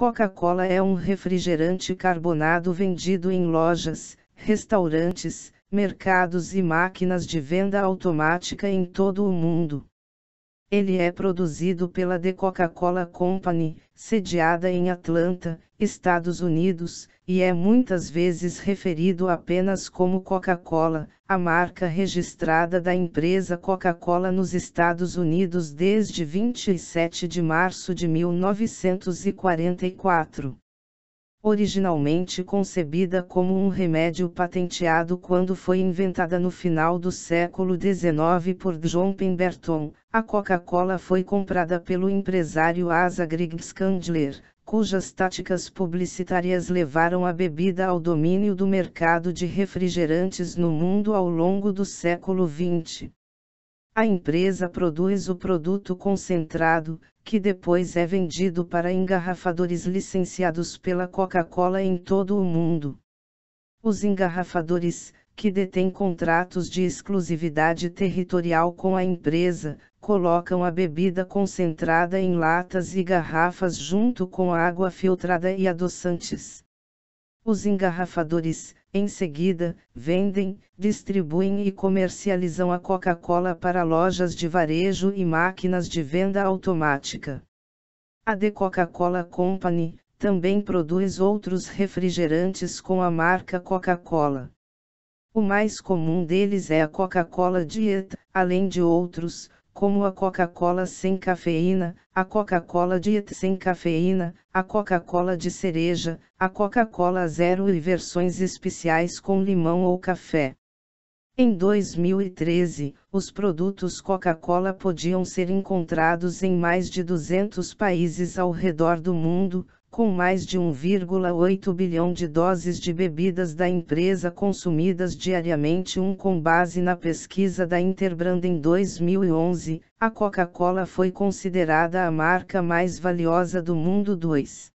Coca-Cola é um refrigerante carbonado vendido em lojas, restaurantes, mercados e máquinas de venda automática em todo o mundo. Ele é produzido pela The Coca-Cola Company, sediada em Atlanta, Estados Unidos, e é muitas vezes referido apenas como Coca-Cola, a marca registrada da empresa Coca-Cola nos Estados Unidos desde 27 de março de 1944 originalmente concebida como um remédio patenteado quando foi inventada no final do século XIX por John Pemberton, a Coca-Cola foi comprada pelo empresário Asa Griggs Candler, cujas táticas publicitárias levaram a bebida ao domínio do mercado de refrigerantes no mundo ao longo do século XX. A empresa produz o produto concentrado, que depois é vendido para engarrafadores licenciados pela Coca-Cola em todo o mundo. Os engarrafadores, que detêm contratos de exclusividade territorial com a empresa, colocam a bebida concentrada em latas e garrafas junto com água filtrada e adoçantes. Os engarrafadores, em seguida, vendem, distribuem e comercializam a Coca-Cola para lojas de varejo e máquinas de venda automática. A The Coca-Cola Company também produz outros refrigerantes com a marca Coca-Cola. O mais comum deles é a Coca-Cola Diet, além de outros, como a Coca-Cola sem cafeína, a Coca-Cola Diet sem cafeína, a Coca-Cola de cereja, a Coca-Cola Zero e versões especiais com limão ou café. Em 2013, os produtos Coca-Cola podiam ser encontrados em mais de 200 países ao redor do mundo, com mais de 1,8 bilhão de doses de bebidas da empresa consumidas diariamente. Um com base na pesquisa da Interbrand em 2011, a Coca-Cola foi considerada a marca mais valiosa do mundo. 2.